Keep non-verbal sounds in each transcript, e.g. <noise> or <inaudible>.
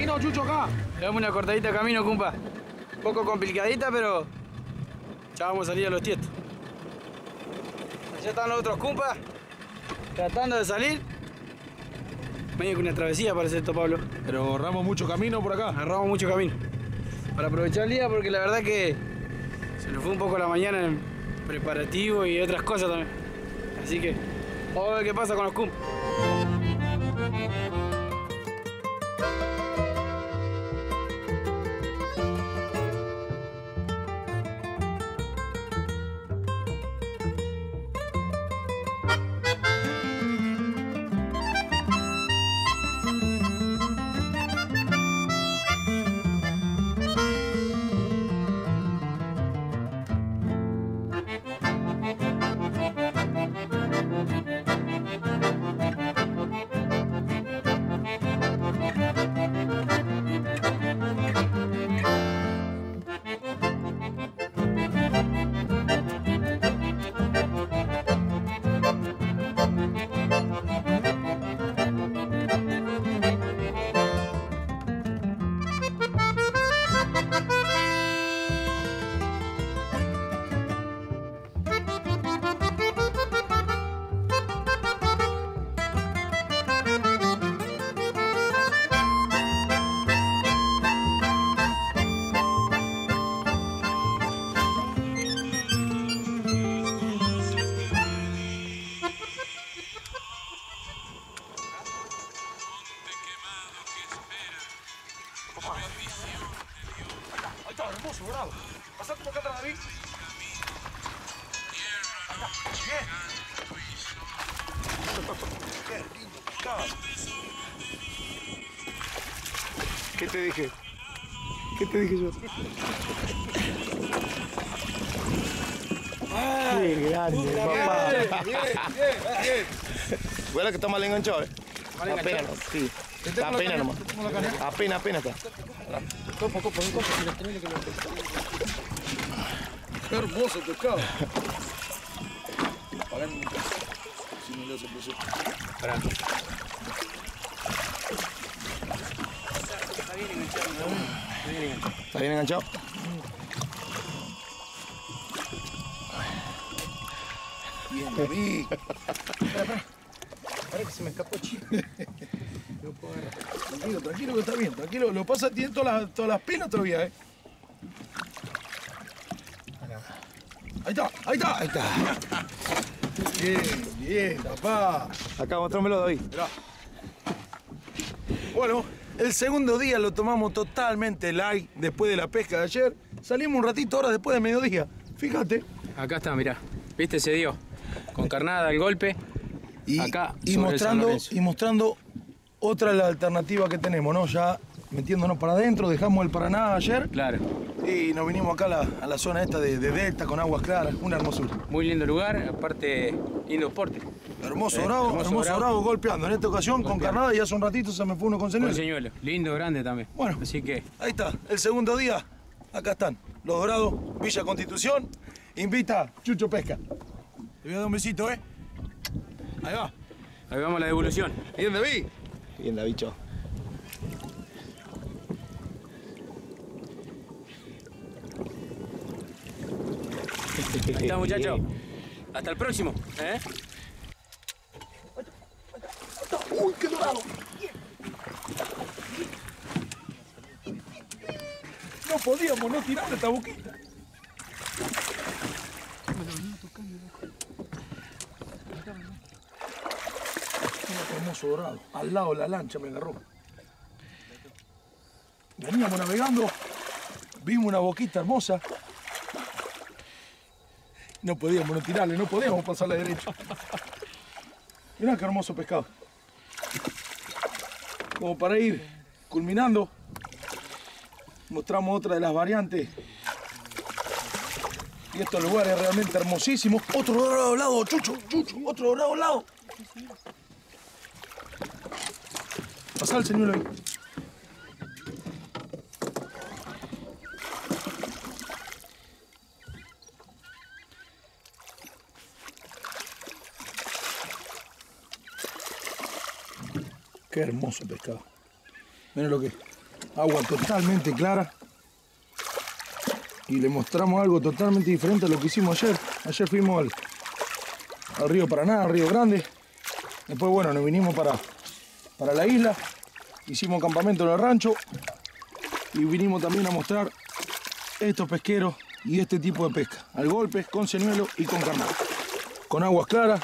camino, Chucho, acá. Le damos una cortadita de camino, compa. Un poco complicadita, pero ya vamos a salir a los tietos. Allá están los otros cumpas, tratando de salir. Medio que una travesía parece esto, Pablo. Pero ahorramos mucho camino por acá. Agarramos mucho camino. Para aprovechar el día, porque la verdad que se nos fue un poco la mañana en preparativo y otras cosas también. Así que, vamos a ver qué pasa con los cumpas. ¿Qué te dije yo? Qué grande, papá. Bien, bien, bien, bien. Bueno que está mal enganchado, eh. Apenas, no, sí. Apenas nomás. Apenas, apenas está. Qué hermoso pescado. Pagando. Si no le hace presión. ¿Está bien enganchado? Bien, <laughs> David. Espera, espera. Espera que se me escapó, chico. No puedo agarrar. Tranquilo, tranquilo que está bien. Tranquilo. Lo pasa, tiene todas las, todas las penas todavía, ¿eh? Ahí está, ahí está. Ahí está. Bien, bien, papá. Acá, mostrámelo, David. Mirá. Bueno, el segundo día lo tomamos totalmente light después de la pesca de ayer. Salimos un ratito ahora después de mediodía. Fíjate. Acá está, mirá. ¿Viste? Se dio. Con carnada al golpe. Y, Acá, y el mostrando, y mostrando otra la alternativa que tenemos, ¿no? Ya metiéndonos para adentro, dejamos el Paraná ayer Claro. y nos vinimos acá a la, a la zona esta de, de Delta con aguas claras, una hermosura. Muy lindo lugar, aparte lindo deporte. Hermoso Eh, bravo, hermoso hermoso, bravo. bravo. golpeando. En esta ocasión con carnada y hace un ratito se me fue uno con Con señuelo. señuelo. Lindo, grande también. Bueno. Así que Ahí está, el segundo día. Acá están, los dorados, Villa Constitución. Invita Chucho Pesca. Te voy a dar un besito, ¿eh? Ahí va. ahí vamos a la devolución. Bien, David. Bien, Davicho. Ahí está, muchachos. <laughs> Hasta el próximo. ¿eh? Uy, qué dorado. No podíamos no tirar esta boquita. Un hermoso dorado. Al lado de la lancha me agarró. Veníamos navegando, vimos una boquita hermosa. No podíamos no tirarle, no podíamos pasarla derecho. Mirá qué hermoso pescado. Como para ir culminando. Mostramos otra de las variantes. Y estos lugares realmente hermosísimos. Otro dorado al lado, chucho, chucho, otro dorado al lado. Pasá el señuelo ahí. Qué hermoso pescado. Miren lo que es. Agua totalmente clara. Y le mostramos algo totalmente diferente a lo que hicimos ayer. Ayer fuimos al, al río Paraná, al río Grande. Después, bueno, nos vinimos para, para la isla. Hicimos campamento en el rancho. Y vinimos también a mostrar estos pesqueros y este tipo de pesca. Al golpe, con señuelo y con carnal. Con aguas claras,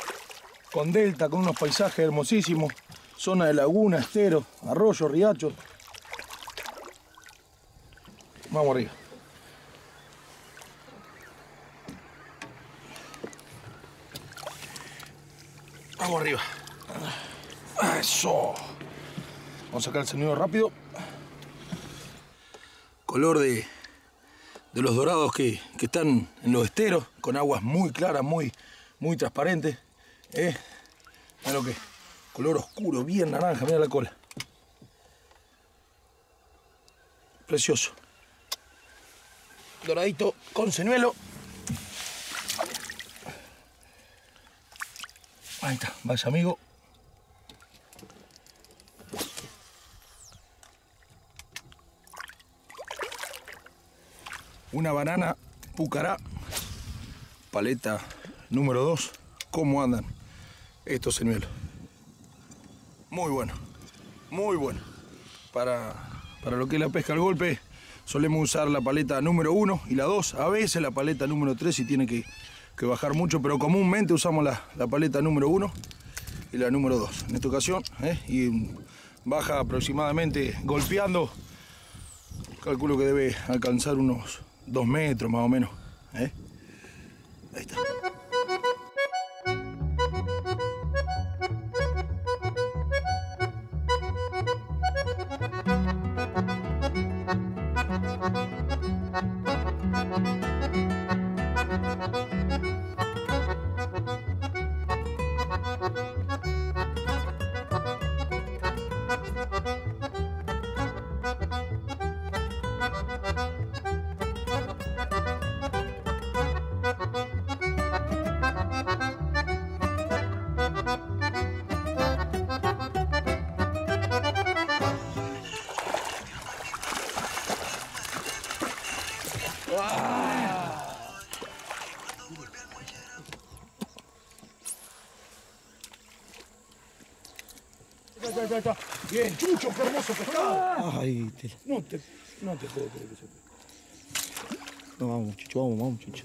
con delta, con unos paisajes hermosísimos. Zona de laguna, estero, arroyo, riachos. Vamos arriba. Vamos arriba. Eso. Vamos a sacar el sonido rápido. Color de, de los dorados que, que están en los esteros, con aguas muy claras, muy, muy transparentes. ¿eh? Mira lo que. Color oscuro, bien naranja, mira la cola. Precioso. Doradito con señuelo. Ahí está, vaya amigo. Una banana pucará. Paleta número 2. ¿Cómo andan estos señuelos? Muy bueno, muy bueno. Para, para lo que es la pesca al golpe, solemos usar la paleta número 1 y la 2. A veces la paleta número 3 si tiene que, que bajar mucho, pero comúnmente usamos la, la paleta número 1 y la número 2. En esta ocasión, ¿eh? y baja aproximadamente golpeando, calculo que debe alcanzar unos 2 metros más o menos. ¿eh? Ahí está. Bien, Chucho, qué hermoso pescado. Ay, te... No te, no te puedo creer que se no, vamos, chucho, vamos, vamos, chucho.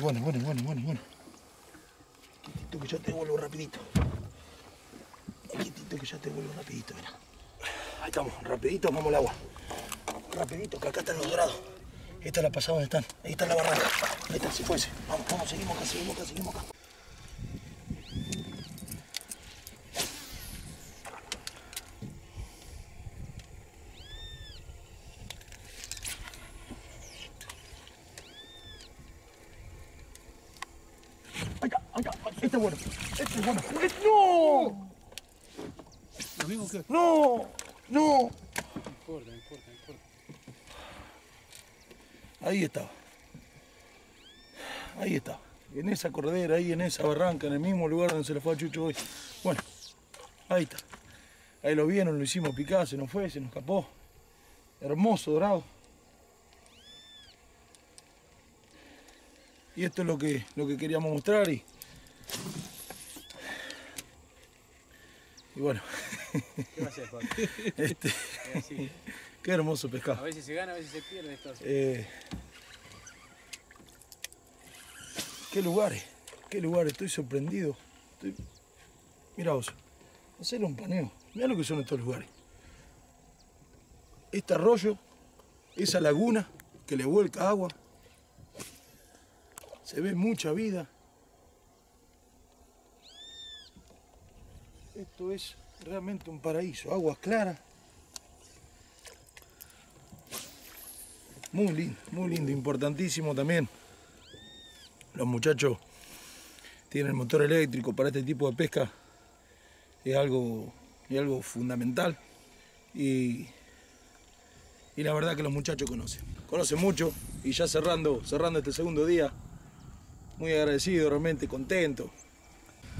Bueno, bueno, bueno, bueno, bueno. Quietito que ya te vuelvo rapidito. Quietito que ya te vuelvo rapidito, mira. Ahí estamos, rapidito, vamos al agua. Rapidito, que acá están los dorados. Esta es la pasada donde están. Ahí está la barranca. Ahí está, si fuese. Vamos, vamos, seguimos acá, seguimos acá, seguimos acá. este es bueno. Este es bueno. Este- ¡No! Que. ¡No! ¡No! No importa, no importa, no importa. Ahí estaba. Ahí estaba. En esa corredera, ahí en esa barranca, en el mismo lugar donde se le fue a Chucho hoy. Bueno, ahí está. Ahí lo vieron, lo hicimos picar, se nos fue, se nos escapó. Hermoso, dorado. Y esto es lo que, lo que queríamos mostrar y... Y bueno, ¿Qué va a hacer, Juan? <laughs> este, Es así. qué hermoso A pescado. veces se gana, a veces se pierde esto. Eh, qué lugares, qué lugares, estoy sorprendido. Estoy... Mira vos, hacer un paneo. Mira lo que son estos lugares. Este arroyo, esa laguna que le vuelca agua. Se ve mucha vida. Esto es realmente un paraíso, aguas claras. Muy lindo, muy lindo, importantísimo también. Los muchachos tienen motor eléctrico para este tipo de pesca. Es algo, es algo fundamental. Y, y la verdad que los muchachos conocen. Conocen mucho. Y ya cerrando, cerrando este segundo día, muy agradecido, realmente contento.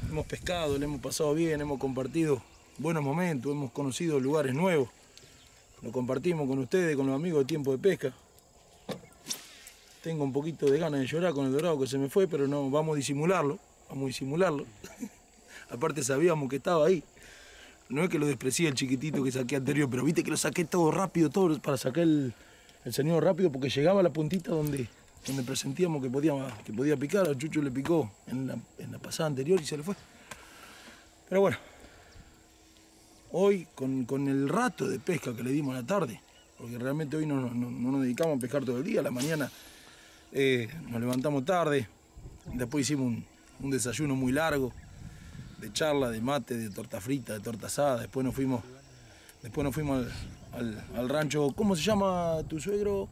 Hemos pescado, le hemos pasado bien, hemos compartido buenos momentos, hemos conocido lugares nuevos. Lo compartimos con ustedes, con los amigos de Tiempo de Pesca. Tengo un poquito de ganas de llorar con el dorado que se me fue, pero no, vamos a disimularlo, vamos a disimularlo. <laughs> Aparte sabíamos que estaba ahí. No es que lo desprecié el chiquitito que saqué anterior, pero viste que lo saqué todo rápido, todo para sacar el, el sonido rápido, porque llegaba a la puntita donde, donde presentíamos que podía, que podía picar. A Chucho le picó en la, en la pasada anterior y se le fue. Pero bueno, hoy con, con el rato de pesca que le dimos a la tarde, porque realmente hoy no, no- no- no nos dedicamos a pescar todo el día, a la mañana eh, nos levantamos tarde, después hicimos un, un desayuno muy largo, de charla, de mate, de torta frita, de torta asada, después nos fuimos, después nos fuimos al, al- al rancho, ¿cómo se llama tu suegro?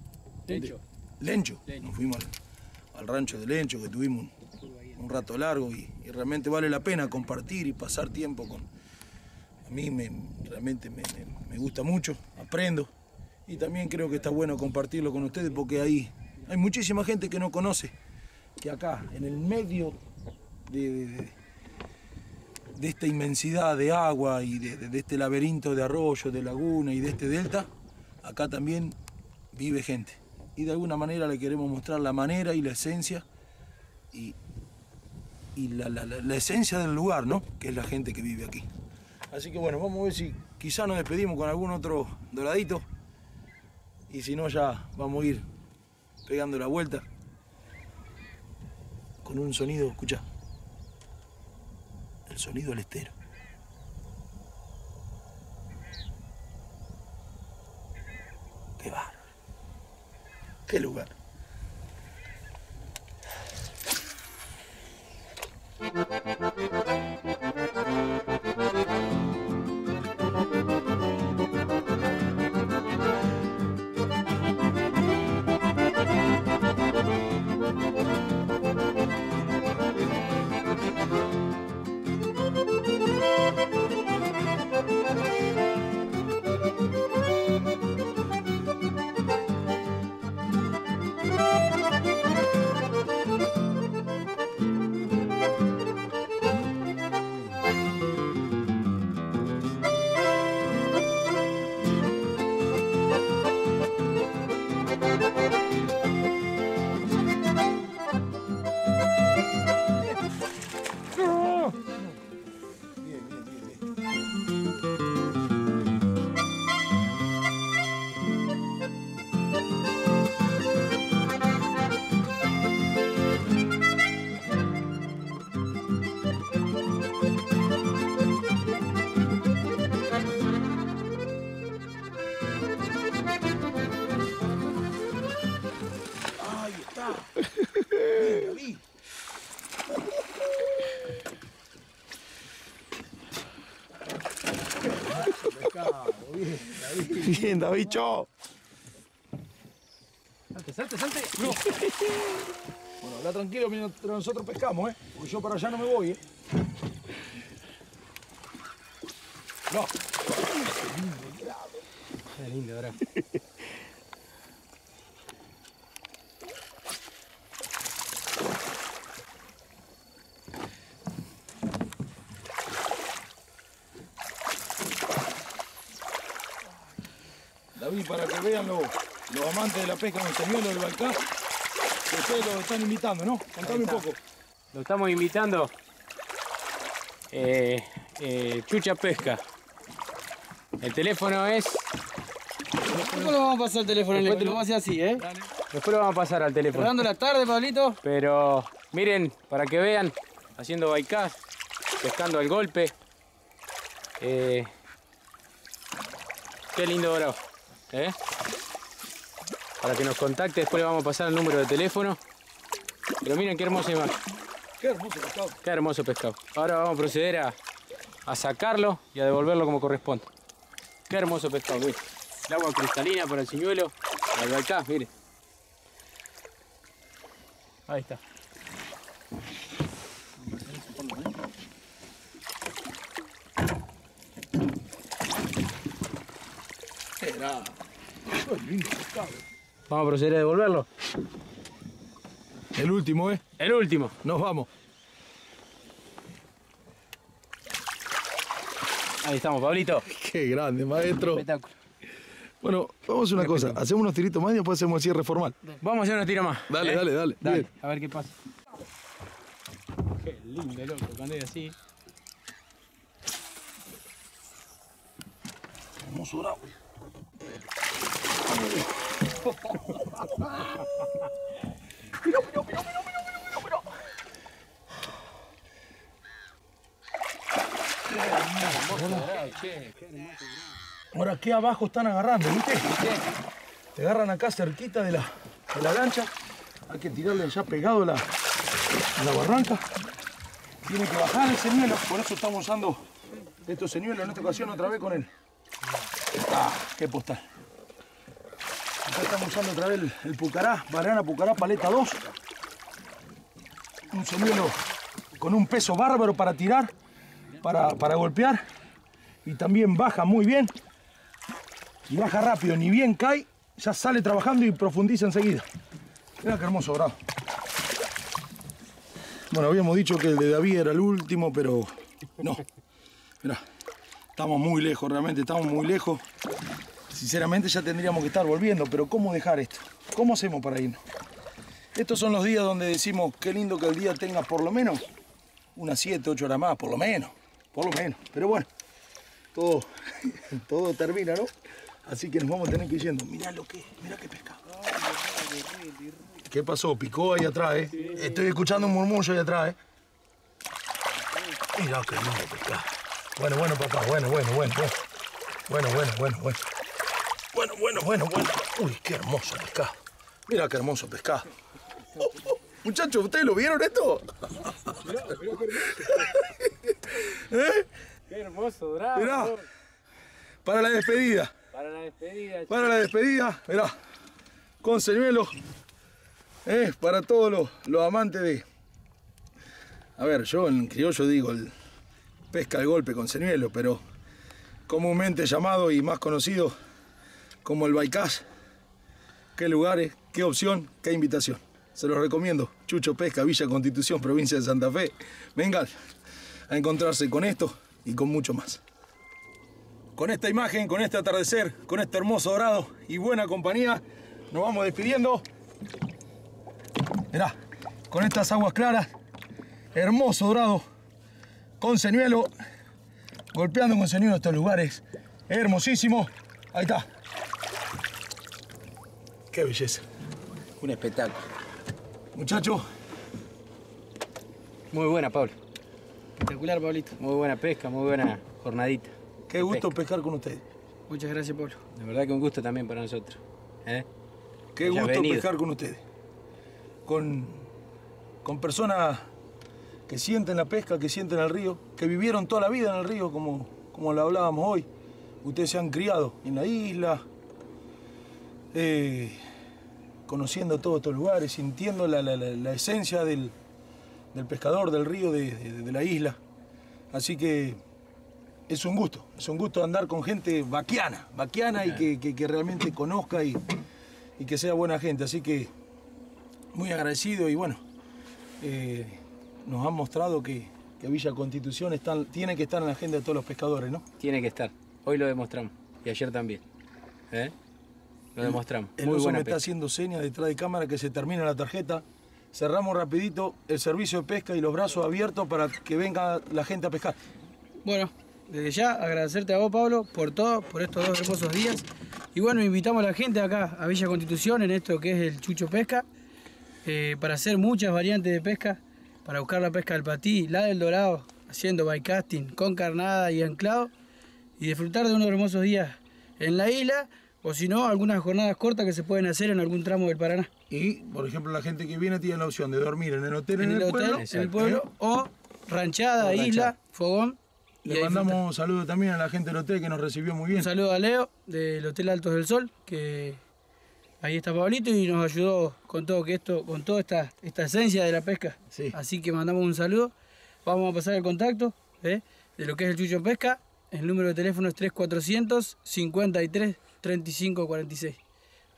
Lencho. Lencho. Nos fuimos al, al rancho de Lencho, que tuvimos un, un rato largo y, y realmente vale la pena compartir y pasar tiempo con... A mí me, realmente me, me- gusta mucho, aprendo y también creo que está bueno compartirlo con ustedes porque hay, hay muchísima gente que no conoce que acá, en el medio de, de- esta inmensidad de agua y de, de- este laberinto de arroyo, de laguna y de este delta, acá también vive gente. Y de alguna manera le queremos mostrar la manera y la esencia y, y la, la- la- la esencia del lugar, ¿no? Que es la gente que vive aquí. Así que bueno, vamos a ver si quizá nos despedimos con algún otro doradito. Y si no, ya vamos a ir pegando la vuelta con un sonido, escucha. El sonido del estero. Qué bárbaro. Qué lugar. David, chao. Salte, salte, salte. Bueno, habla tranquilo mientras nosotros pescamos, ¿eh? Porque yo para allá no me voy, ¿eh? No. Qué lindo, ahora. David, para que vean los, los amantes de la pesca en el señuelo del Balcán, que ustedes los están invitando, ¿no? Contame un poco. Lo estamos invitando. eh, eh, Chucha Pesca. El teléfono es. ¿Cómo lo vamos a pasar el teléfono? Lo vamos a hacer así, ¿eh? Después lo vamos a pasar al teléfono. Cerrando la tarde, Pablito. Pero miren, para que vean, haciendo baicás, pescando al golpe. Eh, qué lindo dorado. ¿Eh? Para que nos contacte, después le vamos a pasar el número de teléfono. Pero miren qué hermosa imagen. Qué hermoso pescado. Qué hermoso pescado. Ahora vamos a proceder a, a sacarlo y a devolverlo como corresponde. Qué hermoso pescado, miren. El agua cristalina para el señuelo, miren. Ahí está. Vamos a proceder a devolverlo. El último, ¿eh? El último. Nos vamos. Ahí estamos, Pablito. Qué grande, maestro. Espectáculo. Bueno, vamos a una cosa. Hacemos unos tiritos más y después hacemos cierre formal. Vamos a hacer una tira más. Dale, ¿eh? dale, dale. Dale, Bien. a ver qué pasa. Qué lindo, loco, cuando es así. Ahora aquí abajo están agarrando, ¿viste? Te agarran acá cerquita de la, de la lancha. Hay que tirarle ya pegado a la, la barranca. Tiene que bajar el señuelo, por eso estamos usando estos señuelos en esta ocasión otra vez con el. Ah, qué postal. Acá estamos usando otra vez el, Pucará, Banana Pucará Paleta 2. Un señuelo con un peso bárbaro para tirar, para, para golpear. Y también baja muy bien. Y baja rápido, ni bien cae, ya sale trabajando y profundiza enseguida. Mira qué hermoso bravo. Bueno, habíamos dicho que el de David era el último, pero no. Mira, estamos muy lejos, realmente estamos muy lejos. Sinceramente ya tendríamos que estar volviendo, pero ¿cómo dejar esto? ¿Cómo hacemos para irnos? Estos son los días donde decimos qué lindo que el día tenga por lo menos unas 7, 8 horas más, por lo menos, por lo menos. Pero bueno, todo, <laughs> todo termina, ¿no? Así que nos vamos a tener que ir yendo. Mirá lo que, mirá qué pescado. ¿Qué pasó? Picó ahí atrás, ¿eh? Estoy escuchando un murmullo ahí atrás, ¿eh? Mirá qué lindo pescado. Bueno, bueno, papá, bueno, bueno, bueno, bueno. Bueno, bueno, bueno, bueno. Bueno, bueno, bueno, bueno. Uy, qué hermoso pescado. Mira qué hermoso pescado. Oh, oh, Muchachos, ¿ustedes lo vieron esto? <laughs> ¿Eh? Qué hermoso, dorado. Mirá. Para la despedida. Para la despedida. Para la despedida, mirá. Con señuelo. ¿eh? Para todos los, los amantes de. A ver, yo en criollo digo el pesca al golpe con señuelo, pero comúnmente llamado y más conocido como el Baicás. Qué lugares, qué opción, qué invitación. Se los recomiendo. Chucho Pesca, Villa Constitución, provincia de Santa Fe. Vengan a encontrarse con esto y con mucho más. Con esta imagen, con este atardecer, con este hermoso dorado y buena compañía, nos vamos despidiendo. Mirá, con estas aguas claras, hermoso dorado, con señuelo, golpeando con señuelo estos lugares, hermosísimo. Ahí está. Qué belleza. Un espectáculo. Muchachos, Muy buena, Pablo. Espectacular, Pablito. Muy buena pesca, muy buena jornadita. qué gusto pescar con ustedes. Muchas gracias, Pablo. La verdad que un gusto también para nosotros. ¿eh? Qué Hayas gusto venido. pescar con ustedes. Con, con personas que sienten la pesca, que sienten el río, que vivieron toda la vida en el río, como, como lo hablábamos hoy. Ustedes se han criado en la isla. eh, conociendo todos estos lugares, sintiendo la, la- la- esencia del, del pescador, del río, de, de- de la isla. Así que es un gusto, es un gusto andar con gente vaquiana, vaquiana y que, que- que realmente conozca y, y que sea buena gente. Así que muy agradecido y bueno, eh, nos han mostrado que, que Villa Constitución están- tiene que estar en la agenda de todos los pescadores, ¿no? Tiene que estar. Hoy lo demostramos. Y ayer también. ¿Eh? Lo demostramos. El Muy oso buena me está haciendo señas detrás de cámara que se termina la tarjeta. Cerramos rapidito el servicio de pesca y los brazos abiertos para que venga la gente a pescar. Bueno, desde ya agradecerte a vos, Pablo, por todo, por estos dos hermosos días. Y bueno, invitamos a la gente acá a Villa Constitución en esto que es el Chucho Pesca, eh, para hacer muchas variantes de pesca, para buscar la pesca del patí, la del dorado, haciendo bycasting con carnada y anclado, y disfrutar de unos hermosos días en la isla, o si no, algunas jornadas cortas que se pueden hacer en algún tramo del Paraná. Y, por ejemplo, la gente que viene tiene la opción de dormir en el hotel en, En el hotel, pueblo. en el o ranchada, O isla, ranchada. fogón. Le disfrutar. mandamos saludos también a la gente del hotel que nos recibió muy bien. Un saludo a Leo del Hotel Altos del Sol, que ahí está Pablito y nos ayudó con todo que esto, con toda esta, esta esencia de la pesca. Sí. Así que mandamos un saludo. Vamos a pasar el contacto ¿eh? de lo que es el Chucho Pesca. El número de teléfono es 3400 53 35 46.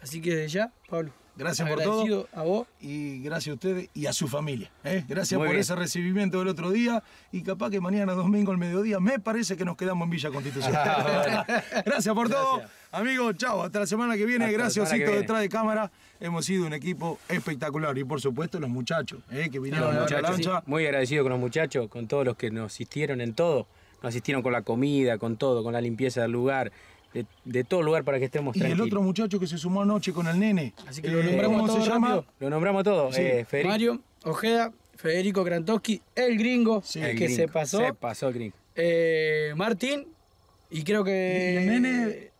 Así que desde ya, Pablo. Gracias por todo. a vos. Y gracias a ustedes y a su familia. ¿eh? Gracias Muy por bien. ese recibimiento del otro día. Y capaz que mañana domingo al mediodía me parece que nos quedamos en Villa Constitución. <laughs> <laughs> gracias por todo. Amigos, chao. Hasta la semana que viene. Hasta gracias, que Osito, detrás de cámara. Hemos sido un equipo espectacular. Y por supuesto, los muchachos ¿eh? que vinieron Los a la muchachos, lancha. sí. Muy agradecido con los muchachos, con todos los que nos asistieron en todo. Nos asistieron con la comida, con todo, con la limpieza del lugar, de, de todo lugar para que estemos Y el tranquilos. otro muchacho que se sumó anoche con el nene. Así que lo nombramos ¿Cómo todo se llama? Lo nombramos todo. Sí. eh, Federico. Mario Ojeda, Federico Krantowski, el gringo, Sí, que El se gringo. pasó. Se pasó el gringo. eh, Martín y creo que Y el nene,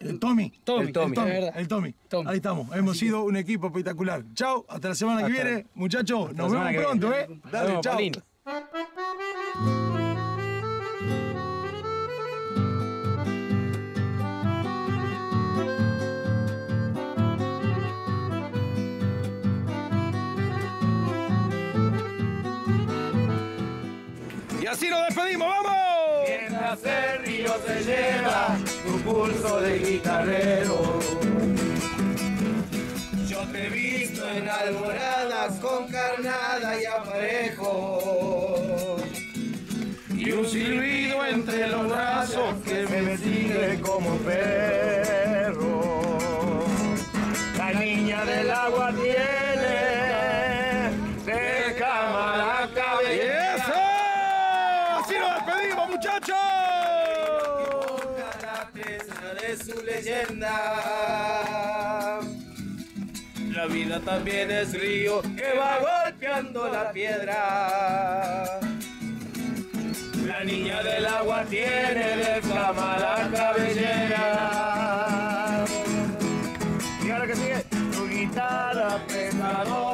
El Tommy. Tommy, El Tommy. es verdad. El Tommy. Tommy. Ahí estamos. Hemos sido un equipo espectacular. Chao. Hasta la semana que viene. Muchachos, nos vemos pronto. ¿eh? Dale, chao. Y así nos despedimos. ¡Vamos! Mientras el río se lleva pulso de guitarrero. Yo te he visto en alboradas con carnada y aparejo. Y un silbido entre los brazos que me sigue como perro. También es río que va golpeando la piedra. La niña del agua tiene de fama la cabellera. Y ahora que sigue, tu guitarra pescadora.